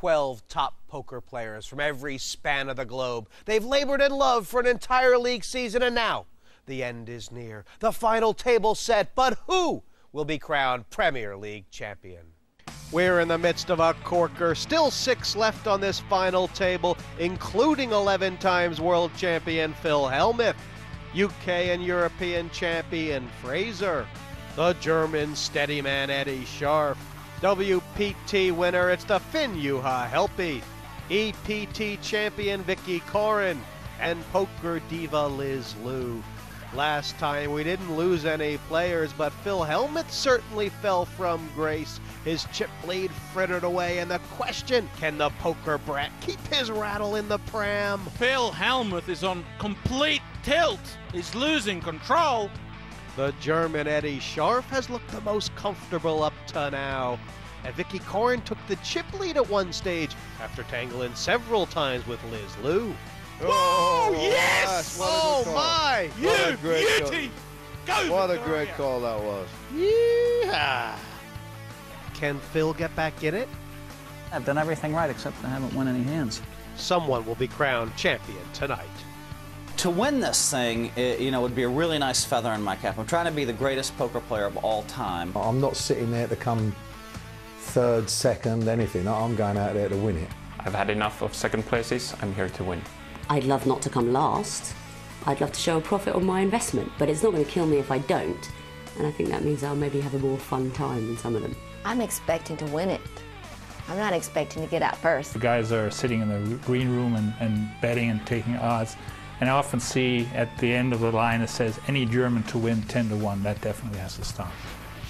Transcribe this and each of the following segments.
12 top poker players from every span of the globe. They've labored in love for an entire league season, and now the end is near. The final table set, but who will be crowned Premier League champion? We're in the midst of a corker. Still six left on this final table, including 11 times world champion Phil Hellmuth, UK and European champion Frazer, the German steadyman Eddy Scharf, WPT winner, it's the Finn Juha Helppi, EPT champion Vicky Coren, and poker diva Liz Lieu. Last time we didn't lose any players, but Phil Hellmuth certainly fell from grace. His chip lead frittered away, and the question can the poker brat keep his rattle in the pram? Phil Hellmuth is on complete tilt. He's losing control. The German Eddy Scharf has looked the most comfortable up to now. And Vicky Coren took the chip lead at one stage after tangling several times with Liz Lieu. Oh, yes! What Oh my! You What a oh, great beauty! Go What a great call that was. Yeah. Can Phil get back in it? I've done everything right except I haven't won any hands. Someone will be crowned champion tonight. To win this thing, it, you know, would be a really nice feather in my cap. I'm trying to be the greatest poker player of all time. I'm not sitting there to come third, second, anything. I'm going out there to win it. I've had enough of second places. I'm here to win. I'd love not to come last. I'd love to show a profit on my investment, but it's not going to kill me if I don't. And I think that means I'll maybe have a more fun time than some of them. I'm expecting to win it. I'm not expecting to get out first. The guys are sitting in the green room and, and betting and taking odds. And I often see at the end of the line it says any German to win 10 to 1. That definitely has to stop.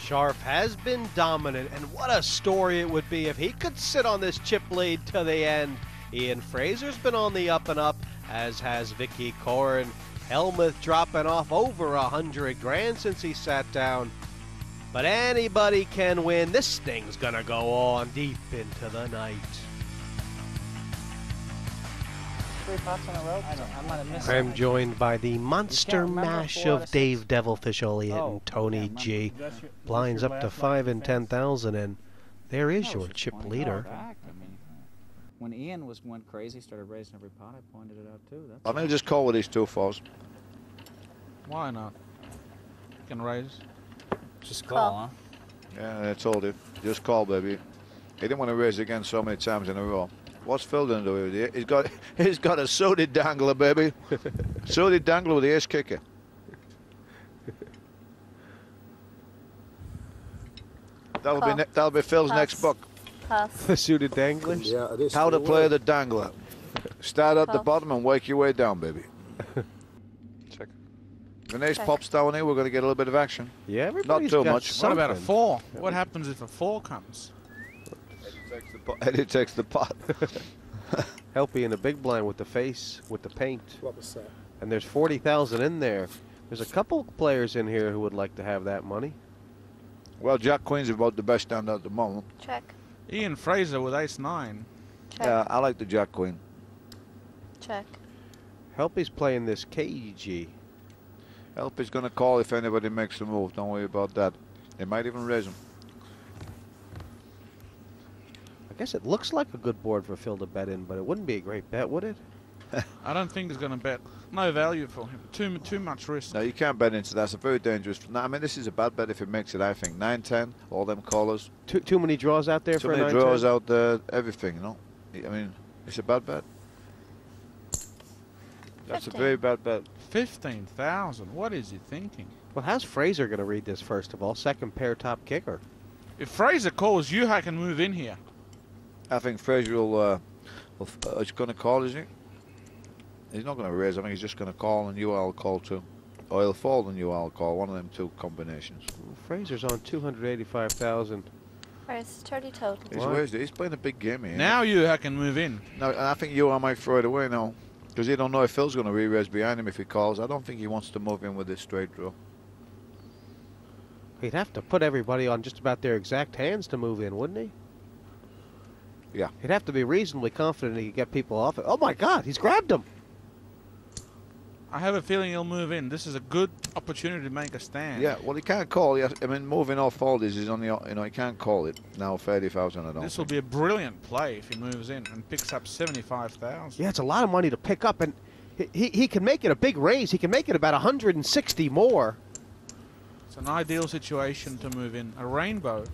Scharf has been dominant, and what a story it would be if he could sit on this chip lead to the end. Ian Frazer's been on the up and up, as has Vicky Coren. Hellmuth dropping off over a hundred grand since he sat down. But anybody can win. This thing's gonna go on deep into the night. Three pots in a row? I, don't, I might have missed I'm joined by the monster mash of of Dave Devilfish Ulliott Oh, and Tony yeah, G. your- Blinds up to five and of ten fantasy? thousand, and there is your chip leader. card. I mean, uh, when Ian was went crazy, started raising every pot, I pointed it out too. That's I'm going to just call with these two fours. Why not? You can raise. just call, huh? Yeah, I told you. Just call, baby. He didn't want to raise again so many times in a row. What's Phil going to do with it? He's got, he's got a suited dangler, baby. suited dangler with the ace kicker. That'll be that'll be Phil's next book. Pass. The suited danglers. Yeah, this How to will play the dangler. Start at the bottom and work your way down, baby. Check. When ace Check. pops down here, we're going to get a little bit of action. Yeah, everybody's too got much. What about a four? What happens if a four comes? Takes the pot. Eddy takes the pot. Helppi in the big blind with the face, with the paint. What was that? And there's 40,000 in there. There's a couple players in here who would like to have that money. well, Jack Queen's about the best stand at the moment. Check. Ian Frazer with ace nine. Check. Yeah, I like the Jack Queen. Check. Helppi's playing this KG. Help is going to call if anybody makes a move. Don't worry about that. They might even raise him. I guess it looks like a good board for Phil to bet in, but it wouldn't be a great bet, would it? I don't think he's going to bet. No value for him. Too too much risk. No, you can't bet into that. It's a very dangerous. No, I mean, this is a bad bet if it makes it, I think. 9 10, all them callers. Too, too many draws out there Too for a many 9 draws out there, everything, you know. I mean, it's a bad bet. That's a very bad bet. Fifteen thousand. What is he thinking? Well, how's Frazer going to read this, first of all? Second pair top kicker. If Frazer calls, you can move in here. I think Frazer will. Uh, will uh, is going to call, is he? He's not going to raise. I think he's just going to call, and you all call too. Or he'll fold and you all call. One of them two combinations. Well, Frazer's on 285,000. Alright, it's 30 total. He's, Why? he's playing a big game here. Now you can move in. No, and I think you I might throw it away now. Because he don't know if Phil's going to re-raise behind him if he calls. I don't think he wants to move in with this straight draw. He'd have to put everybody on just about their exact hands to move in, wouldn't he? Yeah. He'd have to be reasonably confident he could get people off it. Oh my God, he's grabbed him. I have a feeling he'll move in. This is a good opportunity to make a stand. Yeah, well, he can't call. He has, I mean, moving off folders is on the. You know, he can't call it now. Thirty thousand. I don't. This will be a brilliant play if he moves in and picks up 75,000. Yeah, it's a lot of money to pick up, and he, he, he can make it a big raise. He can make it about 160 more. It's an ideal situation to move in. A rainbow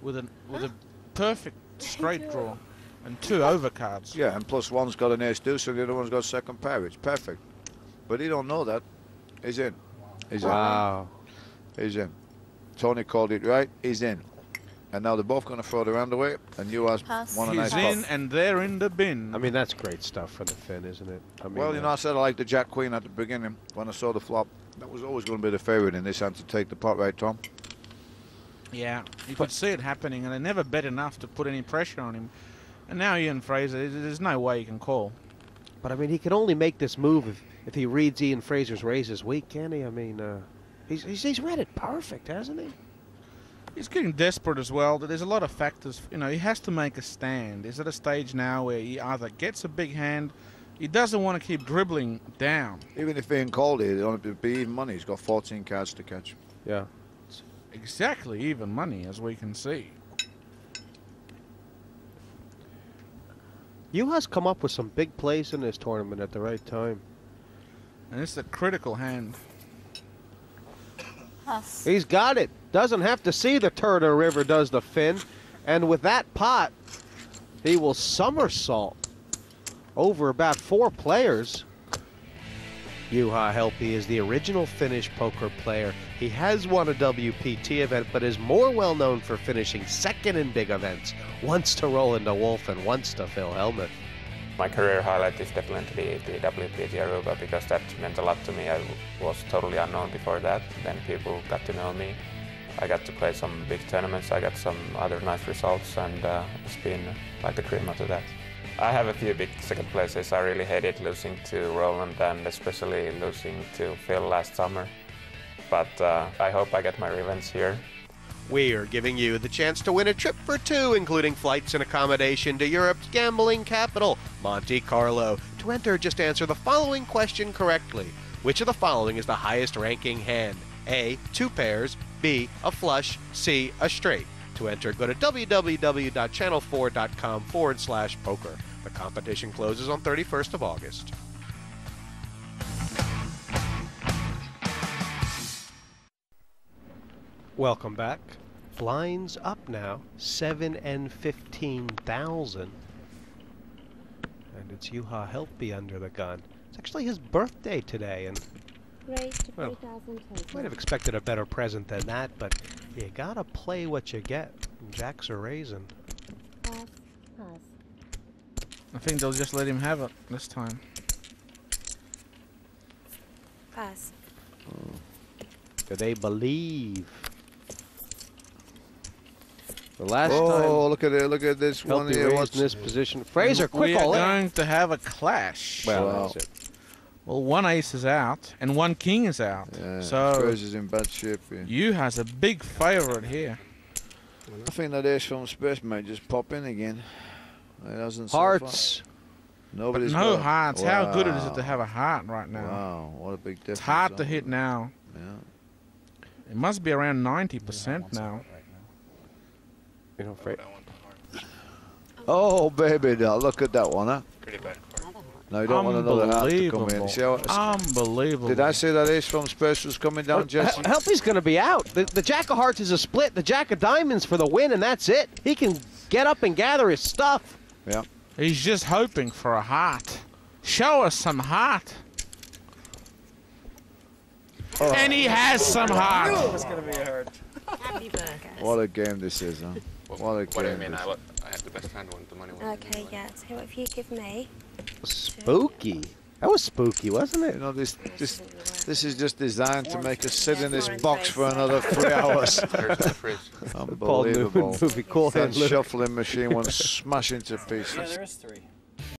with a with a perfect straight draw and two overcards. Yeah, and plus one's got an ace deuce, and the other one's got second pair. It's perfect. But he don't know that. He's in. He's Wow. in. He's in. Tony called it right. He's in. And now they're both going to throw their hand away, and you has Pass. one a nice He's in pot. and they're in the bin. I mean, that's great stuff for the Finn, isn't it? I mean, Well, you uh, know, I said I like the Jack Queen at the beginning when I saw the flop. That was always going to be the favourite in this hand to take the pot, right, Tom? Yeah, you could see it happening, and they never bet enough to put any pressure on him. And now Ian Frazer, there's no way he can call. But I mean, he can only make this move if, if he reads Ian Frazer's raises weak, can he? I mean, uh, he's, he's he's read it perfect, hasn't he? He's getting desperate as well. There's a lot of factors. You know, he has to make a stand. He's at a stage now where he either gets a big hand, he doesn't want to keep dribbling down. Even if Ian called it, it'd only be even money. He's got 14 cards to catch. Yeah. Exactly even money, as we can see. You has come up with some big plays in this tournament at the right time. And it's a critical hand. Pass. He's got it. Doesn't have to see the Turner River does the Finn. And with that pot, he will somersault over about four players. Juha Helppi is the original Finnish poker player. He has won a WPT event, but is more well known for finishing second in big events, once to Roland Wolfe and once to Phil Hellmuth. My career highlight is definitely the WPT Aruba because that meant a lot to me. I was totally unknown before that. Then people got to know me. I got to play some big tournaments. I got some other nice results, and uh, it's been like a dream after that. I have a few big second places. I really hated losing to Roland and especially losing to Phil last summer. But uh, I hope I get my revenge here. We're giving you the chance to win a trip for two, including flights and accommodation to Europe's gambling capital, Monte Carlo. To enter, just answer the following question correctly. Which of the following is the highest ranking hand? A. Two pairs. B. A flush. C. A straight. To enter, go to www.channel4.com forward slash poker. The competition closes on 31st of August. Welcome back. Blinds up now, seven and fifteen thousand. And it's Juha Helppi under the gun. It's actually his birthday today, and Well, 3,000 might have expected a better present than that, but you gotta play what you get. Jacks are raising. Pass, pass. I think they'll just let him have it this time. Pass. Do they believe? The last Oh, time look at it! Look at this one Helppi here. raised What's in this position. Frazer, quick we are all in. going to have a clash. Well, Wow. that's it. Well, one ace is out and one king is out. Yeah, so Frazer's in bad shape. Here. you has a big favourite here. I think that ace from space might just pop in again. It hasn't. so far. Hearts. But Nobody's no got- hearts. How good is it to have a heart right now? Wow, what a big difference. It's hard to hit now. Yeah. It must be around 90% now. You know, Fra- Oh, baby, now look at that one, huh? Pretty bad. No, you don't want another heart to come in. Unbelievable. See how, Unbelievable. did I say that ace from space was coming down, Jesse? Hel- Helppi's going to be out. The, the Jack of Hearts is a split. The Jack of Diamonds for the win, and that's it. He can get up and gather his stuff. Yeah. He's just hoping for a heart. Show us some heart. Oh. And he has some heart. Happy birthday. What a game this is, huh? What a What do you game. mean? I, is. I had the best hand when the money was Okay, yeah. So what if you give me? Spooky. That was spooky, wasn't it? You it? know, this, this, this is just designed to make us sit in this box for another three hours. Here's the fridge. Paul Newman Unbelievable. movie, Cool That shuffling machine went smash into pieces. Yeah, there is three.